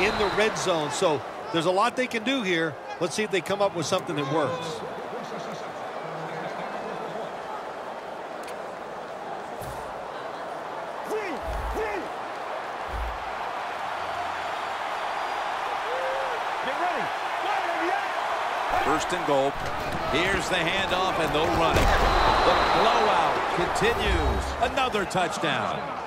in the red zone. So there's a lot they can do here. Let's see if they come up with something that works. First and goal. Here's the handoff, and they'll run it. The blowout continues. Another touchdown.